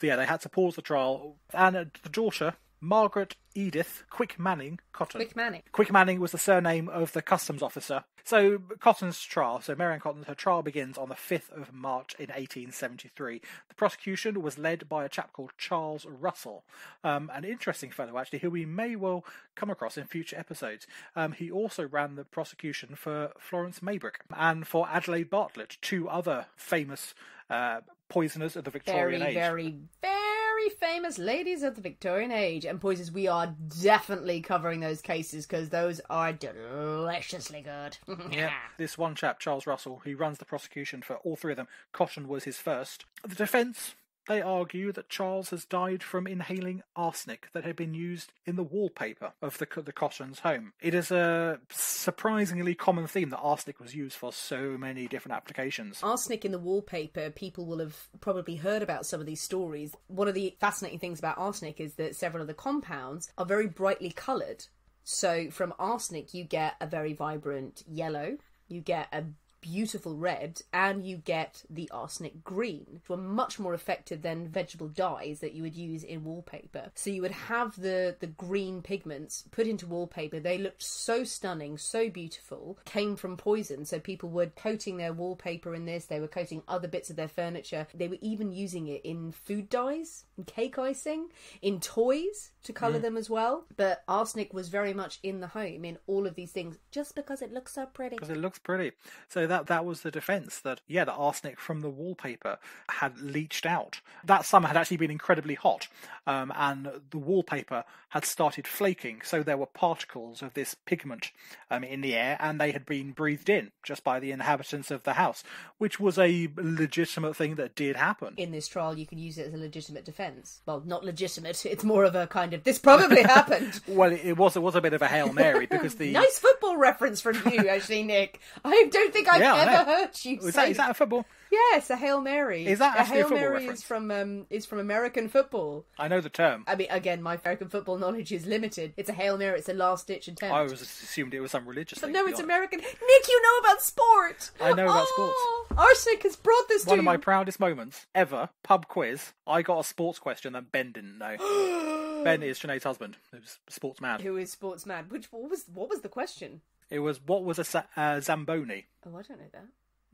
So yeah, they had to pause the trial, and uh, the daughter, Margaret Edith Quick Manning Cotton. Quick Manning. Quick Manning was the surname of the customs officer. So Cotton's trial, so Mary Ann Cotton, her trial begins on the 5th of March in 1873. The prosecution was led by a chap called Charles Russell, um, an interesting fellow actually, who we may well come across in future episodes. Um, he also ran the prosecution for Florence Maybrick and for Adelaide Bartlett, two other famous uh, poisoners of the Victorian Very, age. very, very famous ladies of the Victorian age and poisons. We are definitely covering those cases because those are deliciously good. Yeah, this one chap, Charles Russell, who runs the prosecution for all three of them. Cotton was his first. The defence, they argue that Charles has died from inhaling arsenic that had been used in the wallpaper of the the Cotton's home. It is a surprisingly common theme that arsenic was used for so many different applications. arsenic in the wallpaper, people will have probably heard about some of these stories. One of the fascinating things about arsenic is that several of the compounds are very brightly coloured. So from arsenic, you get a very vibrant yellow, you get a beautiful red, and you get the arsenic green, which were much more effective than vegetable dyes that you would use in wallpaper. So you would have the, the green pigments put into wallpaper. They looked so stunning, so beautiful, came from poison. So people were coating their wallpaper in this, they were coating other bits of their furniture. They were even using it in food dyes, in cake icing, in toys to colour mm. them as well. But arsenic was very much in the home in all of these things just because it looks so pretty. because it looks pretty. So that that that was the defence that yeah, the arsenic from the wallpaper had leached out. That summer had actually been incredibly hot, um, and the wallpaper had started flaking. So there were particles of this pigment um, in the air, and they had been breathed in just by the inhabitants of the house, which was a legitimate thing that did happen. in this trial you can use it as a legitimate defence. Well, not legitimate. It's more of a kind of this probably happened. Well, it, it was it was a bit of a hail mary because the nice football reference from you, actually, Nick. I don't think I've Yeah, ever heard you is that is that a football? Yes, a hail mary. Is that a hail mary reference? is from um is from American football. I know the term. I mean, again, my American football knowledge is limited. It's a hail mary. It's a last ditch attempt. I was assumed it was some religious but thing. no, it's honest. American. Nick, you know about sport. I know about oh, Arsenic has brought this One to of my proudest moments ever, pub quiz. I got a sports question that Ben didn't know. ben is Sinead's husband, who's sports mad. Who is sports mad? Which what was what was the question? It was what was a uh, zamboni? Oh, I don't know that.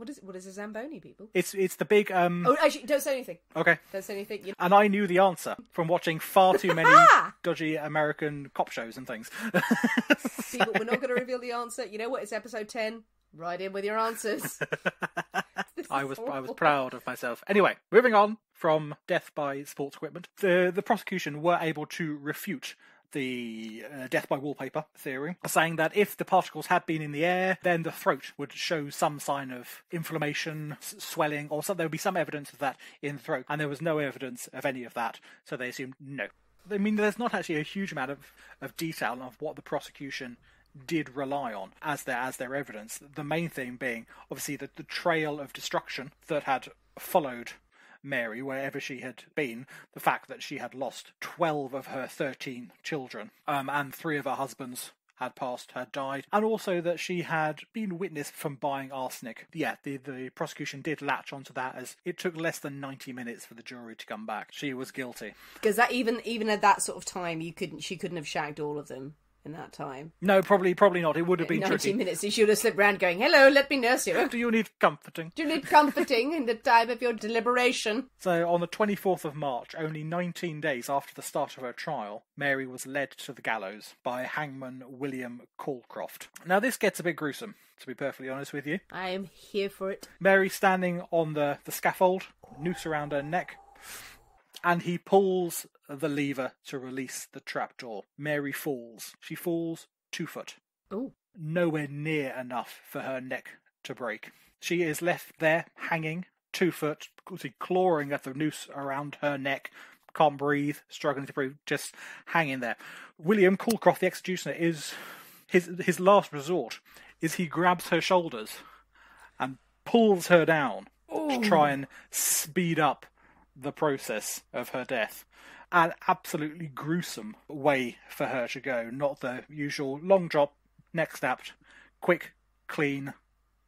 What is what is a Zamboni, people? It's it's the big um. Oh, actually, don't say anything. Okay. Don't say anything. You know. And I knew the answer from watching far too many dodgy American cop shows and things. people, we're not going to reveal the answer. You know what? It's episode ten. Right in with your answers. I was I was proud of myself. Anyway, moving on from death by sports equipment, the the prosecution were able to refute the uh, death by wallpaper theory, saying that if the particles had been in the air, then the throat would show some sign of inflammation, s- swelling, or there would be some evidence of that in the throat, and there was no evidence of any of that, so they assumed no. I mean, there's not actually a huge amount of, of detail of what the prosecution did rely on as their as their evidence. The main thing being obviously the, the trail of destruction that had followed Mary wherever she had been, the fact that she had lost twelve of her thirteen children, um, and three of her husbands had passed, had died, and also that she had been witnessed from buying arsenic. Yeah, the, the prosecution did latch onto that as it took less than 90 minutes for the jury to come back. She was guilty. Because that even even at that sort of time, you couldn't she couldn't have shagged all of them in that time. No, probably probably not. It would have been Ninety tricky. minutes, you should have slipped round going, "Hello, let me nurse you." Do you need comforting? Do you need comforting in the time of your deliberation? So, on the 24th of March, only 19 days after the start of her trial, Mary was led to the gallows by hangman William Calcraft. Now, this gets a bit gruesome, to be perfectly honest with you. I am here for it. Mary standing on the, the scaffold, noose around her neck, and he pulls the lever to release the trapdoor. Mary falls. She falls two foot. Oh, nowhere near enough for her neck to break. She is left there hanging, two foot, clawing at the noose around her neck, can't breathe, struggling to breathe, just hanging there. William Calcraft, the executioner, is his his last resort is he grabs her shoulders and pulls her down to try and speed up the process of her death. An absolutely gruesome way for her to go, not the usual long drop, neck snapped, quick, clean,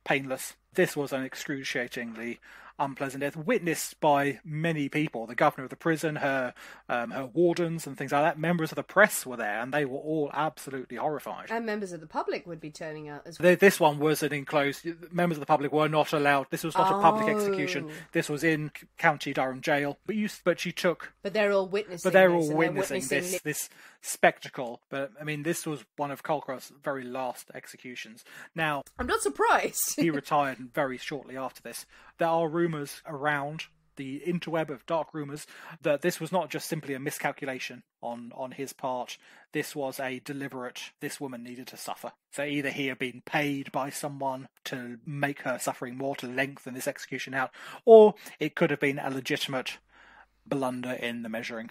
painless. This was an excruciatingly unpleasant death, witnessed by many people. The governor of the prison, her um, her wardens, and things like that. Members of the press were there, and they were all absolutely horrified. and members of the public would be turning out as well. This one was an enclosed. Members of the public were not allowed. This was not a public Oh. execution. This was in County Durham Jail. But you, but she took But they're all witnessing. but they're this, all witnessing, witnessing this li- this spectacle. But I mean, this was one of Calcraft's very last executions. Now I'm not surprised. he retired very shortly after this. There are rumours around the interweb of dark rumours that this was not just simply a miscalculation on on his part. This was a deliberate. This woman needed to suffer. So either he had been paid by someone to make her suffering more to lengthen this execution out, or it could have been a legitimate blunder in the measuring.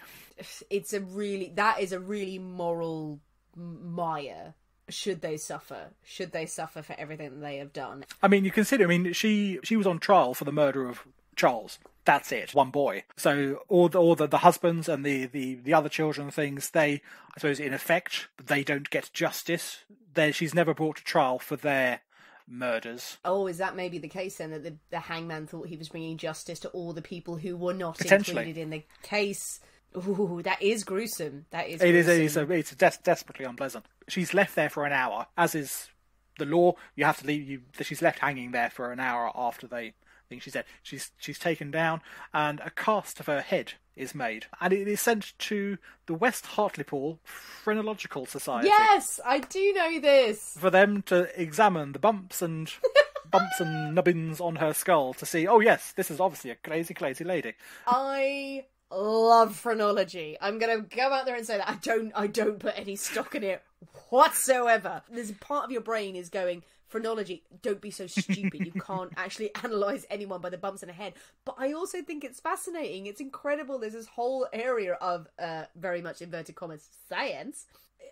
it's a really that is a really moral mire. Should they suffer? Should they suffer for everything they have done? I mean, you consider. I mean, she she was on trial for the murder of Charles. That's it, one boy. So all the all the, the husbands and the, the the other children and things, they I suppose in effect they don't get justice. They she's never brought to trial for their murders. Oh, is that maybe the case then that the, the hangman thought he was bringing justice to all the people who were not included in the case? Ooh, that is gruesome. That is. It is gruesome. it's a, it's des- desperately unpleasant. She's left there for an hour, as is the law. You have to leave. You she's left hanging there for an hour after they think she's dead. She's she's taken down, and a cast of her head is made, and it is sent to the West Hartlepool Phrenological Society Yes, I do know this. for them to examine the bumps and bumps and nubbins on her skull to see. Oh yes, this is obviously a crazy, crazy lady. I love phrenology. I'm gonna go out there and say that I don't. I don't put any stock in it whatsoever. There's a part of your brain is going phrenology. Don't be so stupid. You can't actually analyze anyone by the bumps in the head. But I also think it's fascinating. It's incredible. There's this whole area of uh, very much inverted commas science.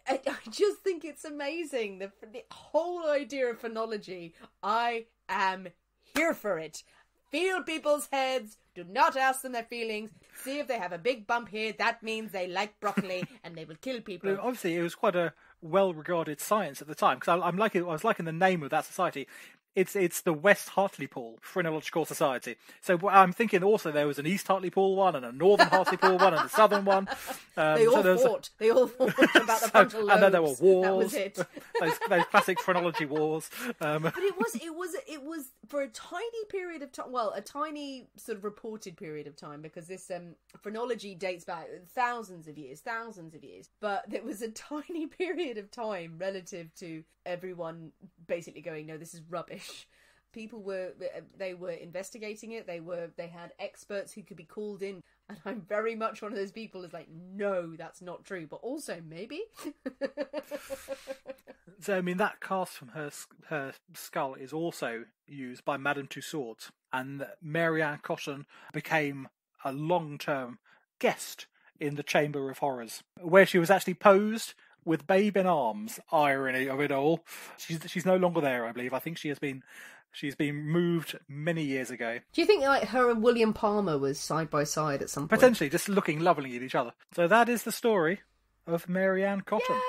I, I just think it's amazing. The, the whole idea of phrenology. I am here for it. Feel people's heads. Do not ask them their feelings. See if they have a big bump here. That means they like broccoli and they will kill people. Obviously, it was quite a well-regarded science at the time because I'm liking I was liking the name of that society. It's it's the West Hartlepool Phrenological Society. So I'm thinking also there was an East Hartlepool one and a Northern Hartlepool one and a Southern one. Um, They all so fought. They all fought about the so- frontal lobes. and then there were wars. That was it. those, those classic phrenology wars. Um, But it was it was it was for a tiny period of time. Well, a tiny sort of reported period of time because this um, phrenology dates back thousands of years, thousands of years. But there was a tiny period of time relative to everyone basically going, "No, this is rubbish." People were they were investigating it. They were they had experts who could be called in. And I'm very much one of those people is like, no, that's not true. But also, maybe. So I mean that cast from her her skull is also used by Madame Tussauds, and Mary Ann Cotton became a long term guest in the Chamber of Horrors, where she was actually posed with Babe in arms. Irony of it all. She's she's no longer there, I believe. I think she has been she's been moved many years ago. Do you think like her and William Palmer was side by side at some point? Potentially just looking lovely at each other. So that is the story of Mary Ann Cotton.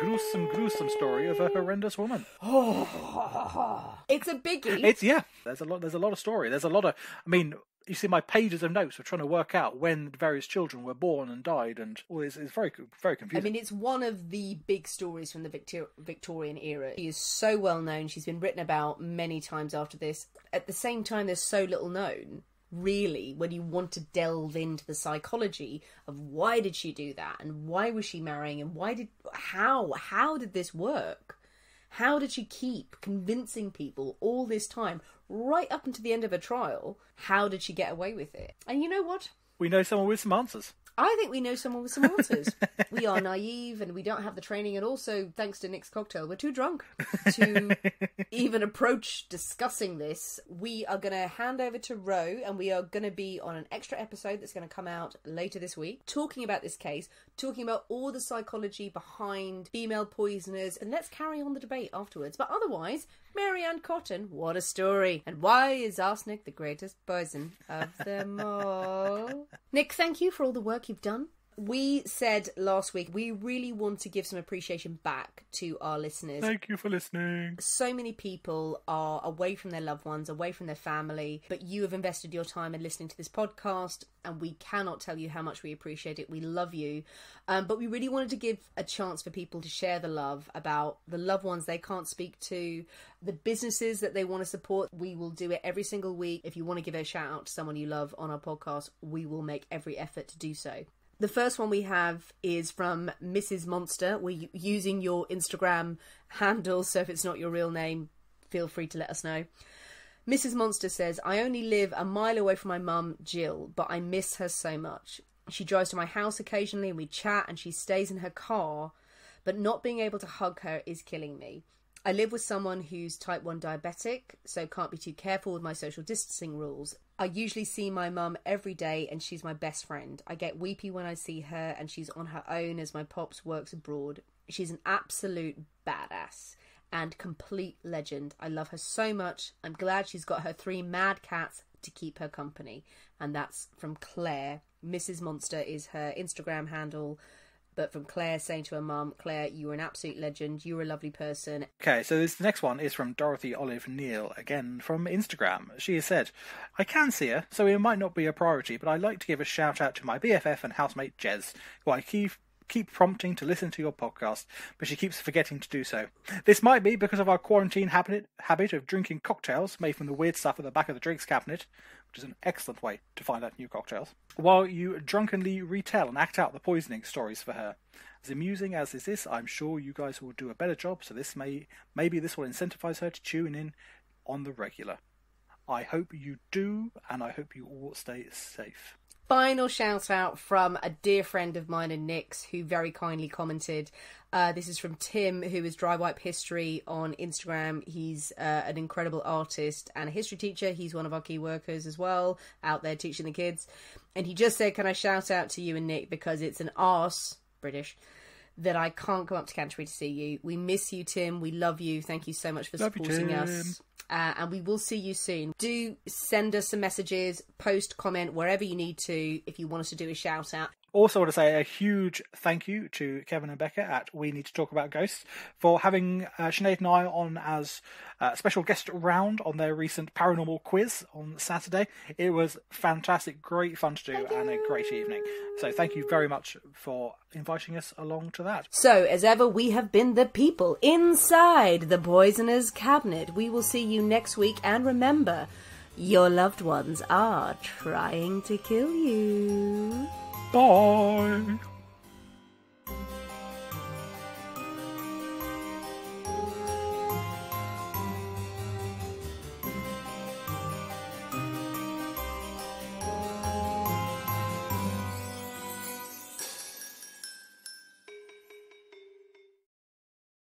Gruesome, gruesome story of a horrendous woman. Oh, It's a biggie. It's yeah. There's a lot. There's a lot of story. There's a lot of. I mean, you see my pages of notes were trying to work out when various children were born and died, and all this is very, very confusing I mean, it's one of the big stories from the Victor- Victorian era. She is so well known. She's been written about many times after this. At the same time, there's so little known. Really, when you want to delve into the psychology of why did she do that, and why was she marrying, and why did how how did this work? How did she keep convincing people all this time, right up until the end of her trial? How did she get away with it? And you know what? we know someone with some answers. I think we know someone with some answers. we are naive and we don't have the training, and also, thanks to Nick's cocktail, we're too drunk to even approach discussing this. We are going to hand over to Ro, and we are going to be on an extra episode that's going to come out later this week, talking about this case, talking about all the psychology behind female poisoners, and let's carry on the debate afterwards. But otherwise, Mary Ann Cotton, what a story! And why is arsenic the greatest poison of them all? Nick, thank you for all the work you've done. We said last week we really want to give some appreciation back to our listeners. Thank you for listening. So many people are away from their loved ones, away from their family, but you have invested your time in listening to this podcast, and we cannot tell you how much we appreciate it. We love you. Um, but we really wanted to give a chance for people to share the love about the loved ones they can't speak to, the businesses that they want to support. We will do it every single week. If you want to give a shout out to someone you love on our podcast, we will make every effort to do so. The first one we have is from Mrs. Monster. We're using your Instagram handle, so if it's not your real name, feel free to let us know. Mrs. Monster says, I only live a mile away from my mum, Jill, but I miss her so much. She drives to my house occasionally and we chat, and she stays in her car, but not being able to hug her is killing me. I live with someone who's type 1 diabetic, so can't be too careful with my social distancing rules. I usually see my mum every day and she's my best friend. I get weepy when I see her and she's on her own as my pops works abroad. She's an absolute badass and complete legend. I love her so much. I'm glad she's got her three mad cats to keep her company. And that's from Claire. Mrs. Monster is her Instagram handle. But from Claire saying to her mum, Claire, you are an absolute legend. You're a lovely person. Okay, so this next one is from Dorothy Olive Neal, again from Instagram. She has said, I can see her, so it might not be a priority, but I'd like to give a shout out to my BFF and housemate Jez, who I keep keep prompting to listen to your podcast, but she keeps forgetting to do so. This might be because of our quarantine habit habit of drinking cocktails made from the weird stuff at the back of the drinks cabinet, which is an excellent way to find out new cocktails, while you drunkenly retell and act out the poisoning stories for her. As amusing as is this, I'm sure you guys will do a better job, so this may maybe this will incentivize her to tune in on the regular. I hope you do, and I hope you all stay safe. Final shout out from a dear friend of mine and Nick's who very kindly commented. Uh, this is from Tim, who is Dry Wipe History on Instagram. He's uh, an incredible artist and a history teacher. He's one of our key workers as well, out there teaching the kids. And he just said, Can I shout out to you and Nick because it's an arse, British, that I can't come up to Canterbury to see you. We miss you, Tim. We love you. Thank you so much for Love supporting Tim. us. Uh, and we will see you soon. Do send us some messages, post, comment wherever you need to if you want us to do a shout out. Also, want to say a huge thank you to Kevin and Becca at We Need to Talk About Ghosts for having uh, Sinead and I on as a special guest round on their recent paranormal quiz on Saturday. It was fantastic, great fun to do, and a great evening. So, thank you very much for inviting us along to that. So, as ever, we have been the people inside the poisoner's cabinet. We will see you next week, and remember, your loved ones are trying to kill you. Bye.